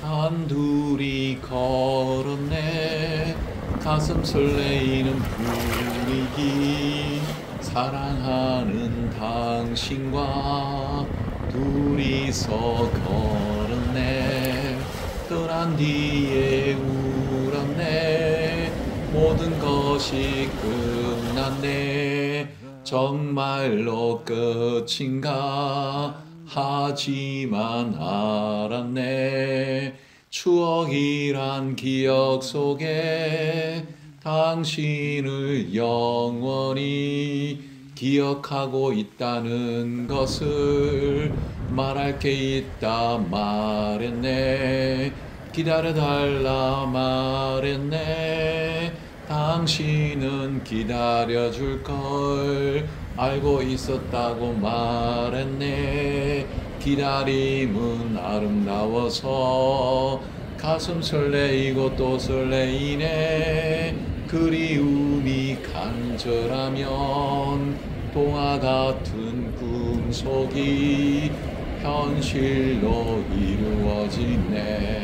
단둘이 걸었네 가슴 설레이는 분위기 사랑하는 당신과 둘이서 걸었네 떠난 뒤에 울었네. 모든 것이 끝났네. 정말로 끝인가? 하지만 알았네. 추억이란 기억 속에 당신을 영원히 기억하고 있다는 것을 말할 게 있다 말했네. 기다려달라 말했네. 당신은 기다려줄 걸 알고 있었다고 말했네. 기다림은 아름다워서 가슴 설레이고 또 설레이네 그리움이 간절하면 동화 같은 꿈속이 현실로 이루어지네